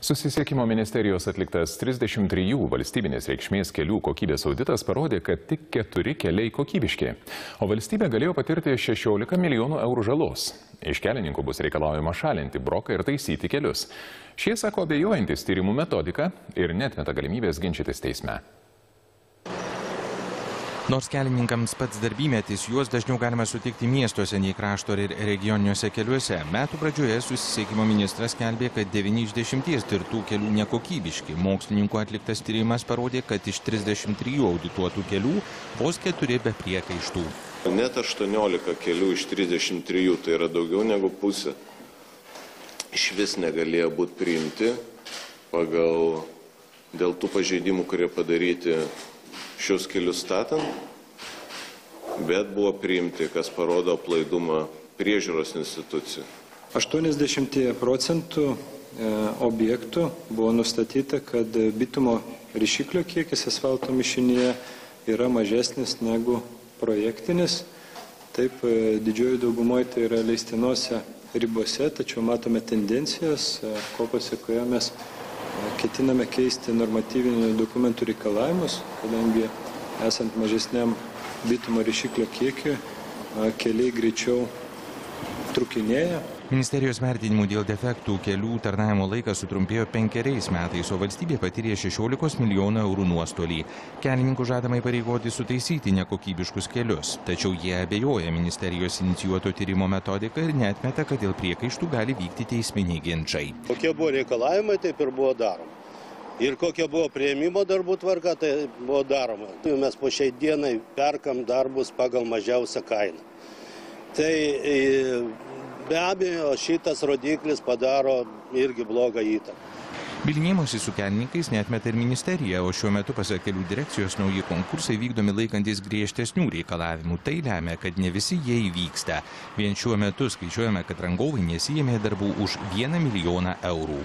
Susisiekimo ministerijos atliktas 33 valstybinės reikšmės kelių kokybės auditas parodė, kad tik keturi keliai kokybiški, o valstybė galėjo patirti 16 milijonų eurų žalos. Iš kelininkų bus reikalaujama šalinti broką ir taisyti kelius. Šie sako abejojantis tyrimų metodiką ir netmeta galimybės ginčytis teisme. Nors kelininkams pats darbymetis juos dažniau galima sutikti miestuose nei krašto ir regioniniuose keliuose, metų pradžioje susisiekimo ministras skelbė, kad 9 iš 10 tirtų kelių nekokybiški. Mokslininkų atliktas tyrimas parodė, kad iš 33 audituotų kelių vos 4 be priekaištų. Net 18 kelių iš 33, tai yra daugiau negu pusė, iš vis negalėjo būti priimti pagal dėl tų pažeidimų, kurie padaryti šios kelius statant, bet buvo priimti, kas parodo aplaidumą priežiūros institucijų. 80 procentų e, objektų buvo nustatyta, kad bitumo ryšiklio kiekis asfalto mišinyje yra mažesnis negu projektinis. Taip, e, didžioji daugumoje tai yra leistinose ribose, tačiau matome tendencijas, ko pasiekoje mes ketiname keisti normatyvinių dokumentų reikalavimus, kadangi esant mažesniam bitumo ryšiklio kiekiui, keliai greičiau trukinėja. Ministerijos vertinimų dėl defektų kelių tarnavimo laikas sutrumpėjo penkeriais metais, o valstybė patyrė 16 milijonų eurų nuostolį. Kelininkų žadama įpareigoti sutaisyti nekokybiškus kelius, tačiau jie abejoja ministerijos inicijuoto tyrimo metodiką ir netmeta, kad dėl priekaištų gali vykti teisminiai ginčiai. Kokie buvo reikalavimai, taip ir buvo daroma. Ir kokia buvo prieimimo darbų tvarka, tai buvo daroma. Mes po šiai dienai perkam darbus pagal mažiausią kainą. Tai Be abejo, šitas rodiklis padaro irgi blogą įtaką. Bilinėjimuose su kelininkais netmeta ir ministerija, o šiuo metu pasak kelių direkcijos nauji konkursai vykdomi laikantis griežtesnių reikalavimų. Tai lemia, kad ne visi jie įvyksta. Vien šiuo metu skaičiuojame, kad rangovai nesijėmė darbų už vieną milijoną eurų.